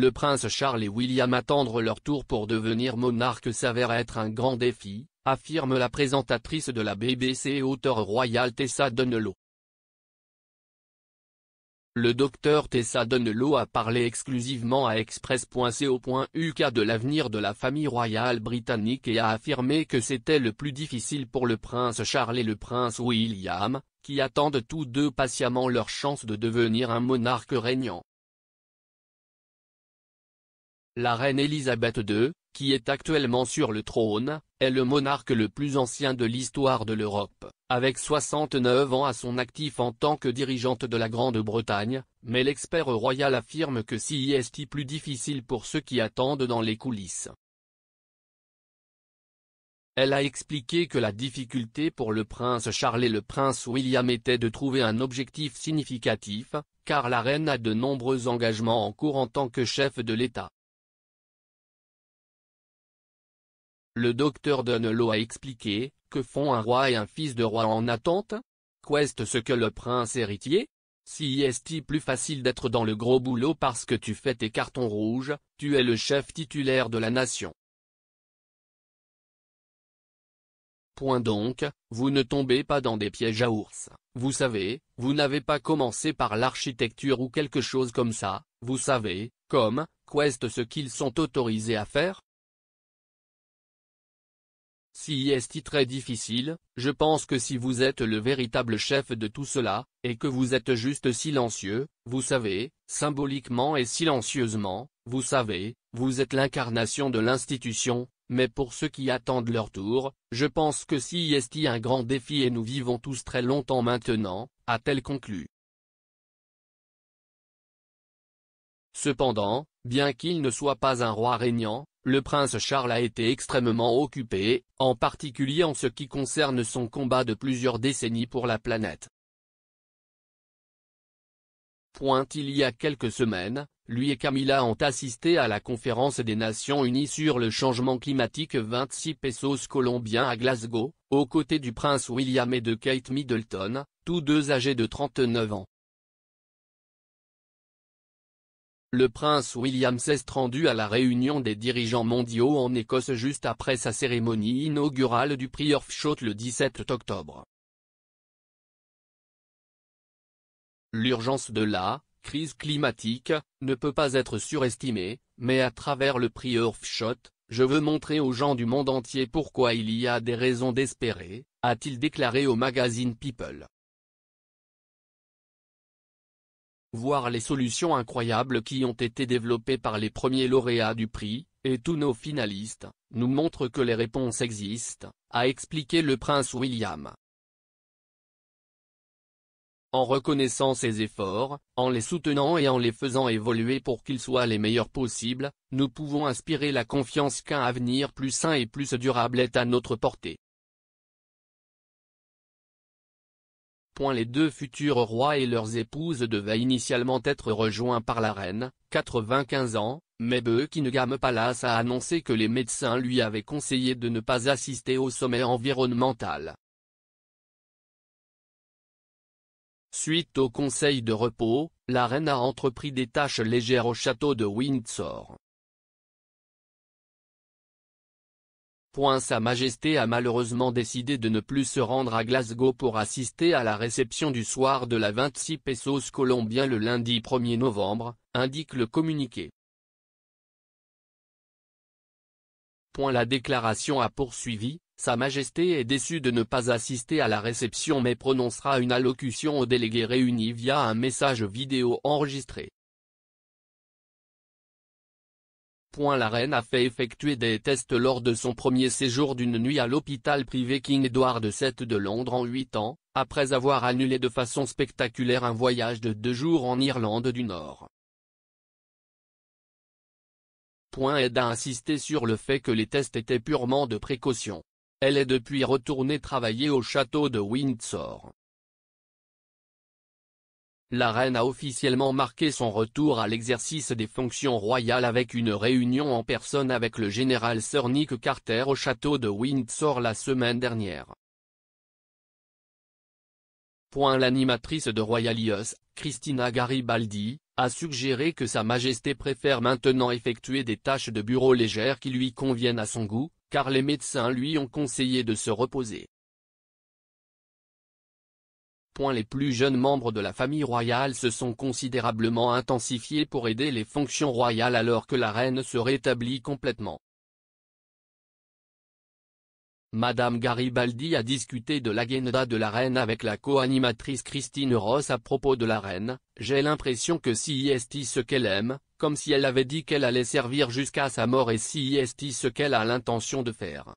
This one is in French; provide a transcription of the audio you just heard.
le prince Charles et William attendre leur tour pour devenir monarque s'avère être un grand défi, affirme la présentatrice de la BBC et auteure royale Tessa Dunlow. Le docteur Tessa Dunlow a parlé exclusivement à Express.co.uk de l'avenir de la famille royale britannique et a affirmé que c'était le plus difficile pour le prince Charles et le prince William, qui attendent tous deux patiemment leur chance de devenir un monarque régnant. La reine Elisabeth II, qui est actuellement sur le trône, est le monarque le plus ancien de l'histoire de l'Europe, avec 69 ans à son actif en tant que dirigeante de la Grande-Bretagne, mais l'expert royal affirme que si est plus difficile pour ceux qui attendent dans les coulisses. Elle a expliqué que la difficulté pour le prince Charles et le prince William était de trouver un objectif significatif, car la reine a de nombreux engagements en cours en tant que chef de l'État. Le docteur Dunlow a expliqué, que font un roi et un fils de roi en attente Qu'est ce que le prince héritier? Si est plus facile d'être dans le gros boulot parce que tu fais tes cartons rouges, tu es le chef titulaire de la nation. Point donc, vous ne tombez pas dans des pièges à ours, vous savez, vous n'avez pas commencé par l'architecture ou quelque chose comme ça, vous savez, comme, qu'est ce qu'ils sont autorisés à faire? Si est très difficile, je pense que si vous êtes le véritable chef de tout cela, et que vous êtes juste silencieux, vous savez, symboliquement et silencieusement, vous savez, vous êtes l'incarnation de l'institution, mais pour ceux qui attendent leur tour, je pense que si est un grand défi et nous vivons tous très longtemps maintenant, a-t-elle conclu. Cependant, bien qu'il ne soit pas un roi régnant, le prince Charles a été extrêmement occupé, en particulier en ce qui concerne son combat de plusieurs décennies pour la planète. Il y a quelques semaines, lui et Camilla ont assisté à la conférence des Nations Unies sur le changement climatique 26 pesos colombiens à Glasgow, aux côtés du prince William et de Kate Middleton, tous deux âgés de 39 ans. Le prince William s'est rendu à la réunion des dirigeants mondiaux en Écosse juste après sa cérémonie inaugurale du prix Earthshot le 17 octobre. L'urgence de la crise climatique ne peut pas être surestimée, mais à travers le prix Earthshot, je veux montrer aux gens du monde entier pourquoi il y a des raisons d'espérer, a-t-il déclaré au magazine People. Voir les solutions incroyables qui ont été développées par les premiers lauréats du prix, et tous nos finalistes, nous montrent que les réponses existent, a expliqué le prince William. En reconnaissant ces efforts, en les soutenant et en les faisant évoluer pour qu'ils soient les meilleurs possibles, nous pouvons inspirer la confiance qu'un avenir plus sain et plus durable est à notre portée. Les deux futurs rois et leurs épouses devaient initialement être rejoints par la reine, 95 ans, mais Buckingham Palace a annoncé que les médecins lui avaient conseillé de ne pas assister au sommet environnemental. Suite au conseil de repos, la reine a entrepris des tâches légères au château de Windsor. Sa Majesté a malheureusement décidé de ne plus se rendre à Glasgow pour assister à la réception du soir de la 26 pesos colombien le lundi 1er novembre, indique le communiqué. La déclaration a poursuivi, Sa Majesté est déçue de ne pas assister à la réception mais prononcera une allocution aux délégués réunis via un message vidéo enregistré. La reine a fait effectuer des tests lors de son premier séjour d'une nuit à l'hôpital privé King Edward VII de Londres en 8 ans, après avoir annulé de façon spectaculaire un voyage de deux jours en Irlande du Nord. Aide a insisté sur le fait que les tests étaient purement de précaution. Elle est depuis retournée travailler au château de Windsor. La reine a officiellement marqué son retour à l'exercice des fonctions royales avec une réunion en personne avec le général Sir Nick Carter au château de Windsor la semaine dernière. L'animatrice de Royalios, Christina Garibaldi, a suggéré que Sa Majesté préfère maintenant effectuer des tâches de bureau légères qui lui conviennent à son goût, car les médecins lui ont conseillé de se reposer. Les plus jeunes membres de la famille royale se sont considérablement intensifiés pour aider les fonctions royales alors que la reine se rétablit complètement. Madame Garibaldi a discuté de l'agenda de la reine avec la co-animatrice Christine Ross à propos de la reine, j'ai l'impression que si est ce qu'elle aime, comme si elle avait dit qu'elle allait servir jusqu'à sa mort et si est ce qu'elle a l'intention de faire.